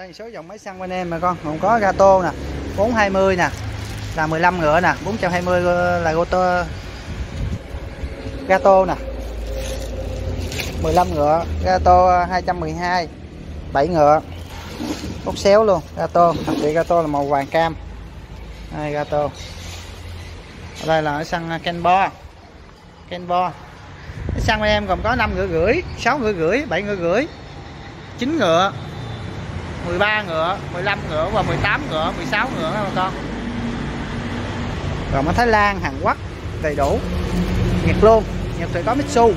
đây, số dòng máy xăng bên em mà con. Còn có gato nè 420 nè, là 15 ngựa nè 420 là gato gato nè. 15 ngựa, gato 212 7 ngựa. Ốc xéo luôn, gato. Đặc biệt gato là màu vàng cam. Đây, gato. Ở đây là xăng Kenbo. Kenbo. Cái xăng bên em gồm có 5 ngựa rưỡi 6 ngựa rưỡi 7 ngựa rưỡi 9 ngựa. 13 ngựa 15 ngựa và 18 ngựa 16 ngựa các bà con? Rồi ở Thái Lan, Hàn Quốc đầy đủ. Nhật luôn, Nhật thì có Mitsu.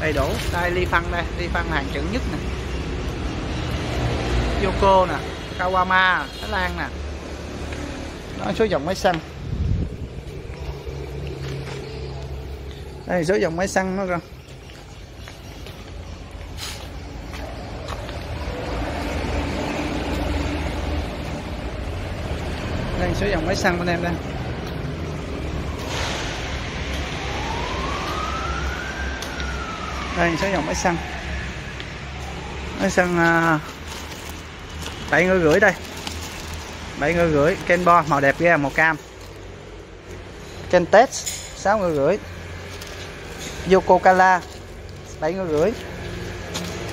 Đầy đủ. Đây ly phân đây. Ly phân hàng chuẩn nhất nè. Yoko nè, Kawama, Thái Lan nè. Đó, số dòng máy xăng. Đây, số dòng máy xăng nó rồi đây, số dòng máy xăng bên em đây. Đây, số dòng máy xăng. Máy xăng à, bảy ngư rưỡi đây. Bảy ngư rưỡi Kenbo màu đẹp ghê, màu cam. Ken Test sáu ngư rưỡi. Yoko Kala, bảy ngư rưỡi.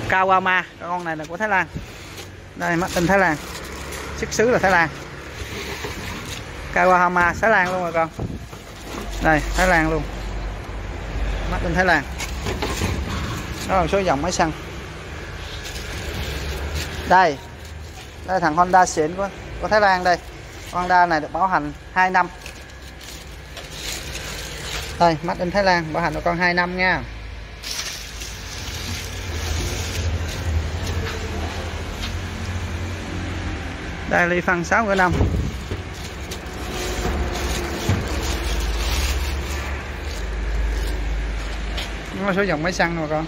Kawama, con này là của Thái Lan. Đây, mắt tinh Thái Lan. Xuất xứ là Thái Lan. Kawahama Thái Lan luôn rồi con. Đây Thái Lan luôn. Mắt in Thái Lan. Đó là số dòng máy xăng. Đây đây thằng Honda xịn của, của Thái Lan đây. Honda này được bảo hành 2 năm. Đây mắt in Thái Lan bảo hành cho con 2 năm nha. Đây ly phân 6 cửa 5 nó số dòng máy xăng mà con.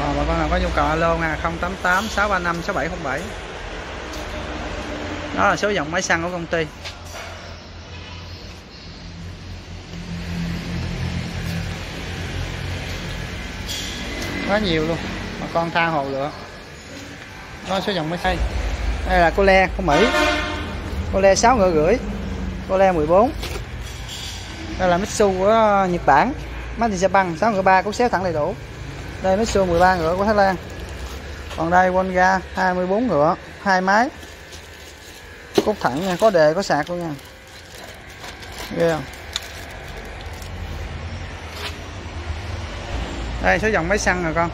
À, bà con nào có nhu cầu alo nha 088 635 6707 đó là số dòng máy xăng của công ty. Quá nhiều luôn bà con tha hồ lựa. Nó số dòng máy xăng. Đây là cô le của Mỹ. Cô le 6 ngựa rưỡi cô le 14 đây là Mitsu của Nhật Bản máy thì xe băng 6 ngựa 3 cốt xéo thẳng đầy đủ. Đây Mitsu 13 ngựa của Thái Lan. Còn đây, Wonga 24 ngựa, hai máy. Cốt thẳng nha, có đề, có sạc luôn nha. Ghê không? Đây, số dòng máy xăng rồi con.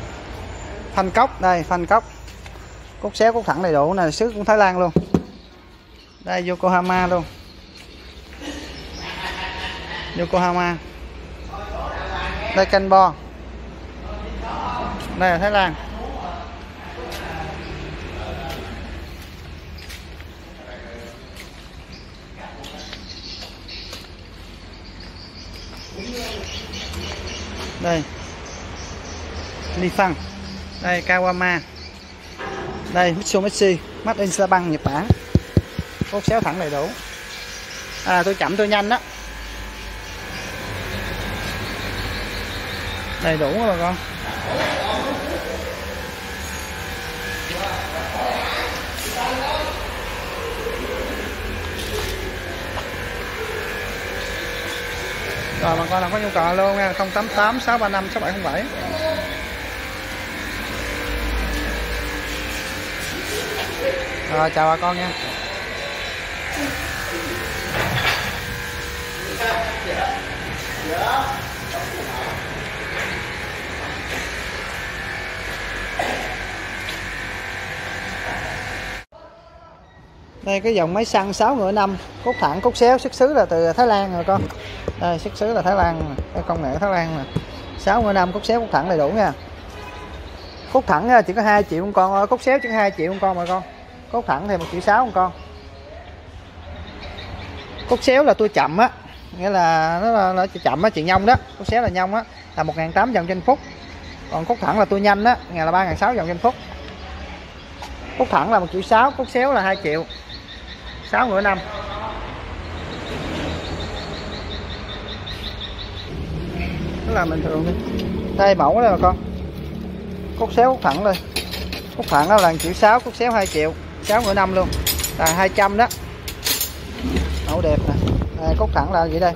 Phanh cốc, đây, phanh cốc. Cốt xéo cốt thẳng đầy đủ này xứ cũng Thái Lan luôn. Đây, Yokohama luôn. Yokohama đây, Kenbo. Đây là Thái Lan. Đây. Li Fang. Đây, Kawama. Đây Mitsubishi Made in Japan Nhật Bản. Cốt xéo thẳng đầy đủ. À tôi chậm, tôi nhanh đó đầy đủ các bà con rồi, bà con nào có nhu cầu luôn nha 088 635 6707 rồi, chào bà con nha Yeah. Đây cái dòng máy xăng 6 ngựa năm cốt thẳng cốt xéo xuất xứ là từ Thái Lan rồi con. Đây xuất xứ là Thái Lan cái công nghệ Thái Lan nè. 6 ngựa năm cốt xéo cốt thẳng đầy đủ nha. Cốt thẳng à, chỉ có 2 triệu con con cốt xéo chỉ có 2 triệu con mà con. Cốt thẳng thì một triệu sáu con cốt xéo là tôi chậm á nghĩa là nó là, nó chậm á chị nhông đó. Cốt xéo là nhông á là một ngàn tám vòng trên phút. Còn cốt thẳng là tôi nhanh á ngày là ba ngàn sáu vòng trên phút. Cốt thẳng là một triệu sáu cốt xéo là 2 triệu. 6 ngựa năm. Nó làm bình thường đi. Đây mẫu đây bà con. Cốt xéo cốt thẳng đây. Cốt thẳng đó là 1 triệu 6 cốt xéo 2 triệu. 6 ngựa năm luôn. Là 200 đó. Mẫu đẹp nè. Đây, cốt thẳng là gì đây?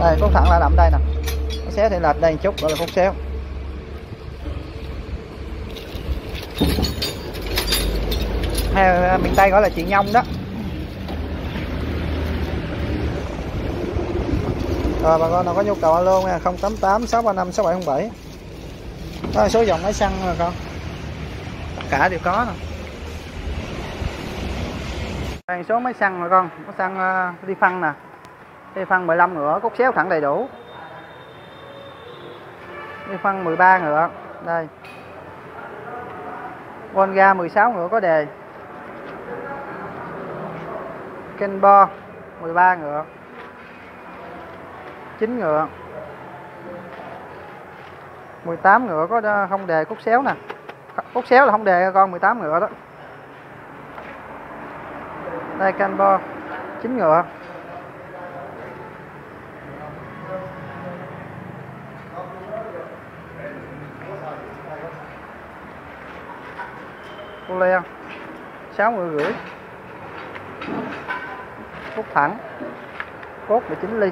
Đây cốt thẳng là đậm đây nè. Cốt xéo thì lệch đây một chút gọi là cốt xéo. Hay à, miền Tây gọi là chị nhông đó. Rồi, bà con nào có nhu cầu alo nha 088 635 6707 đó là số dòng máy xăng rồi con. Tất cả đều có nè đây số máy xăng rồi con. Máy xăng à, đi phân nè. Đi phân 15 ngựa, cốt xéo thẳng đầy đủ. Đi phân 13 ngựa, đây. Volga 16 ngựa có đề. Kenbo 13 ngựa. 9 ngựa. 18 ngựa có không đề cốt xéo nè. Cốt xéo là không đề con 18 ngựa đó. Đây, Kenbo. 9 ngựa. Cô le 6 ngựa rưỡi cốt thẳng. Cốt 19 ly.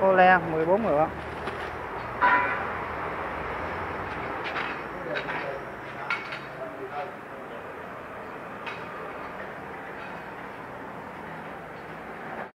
Cô le 14 ngựa.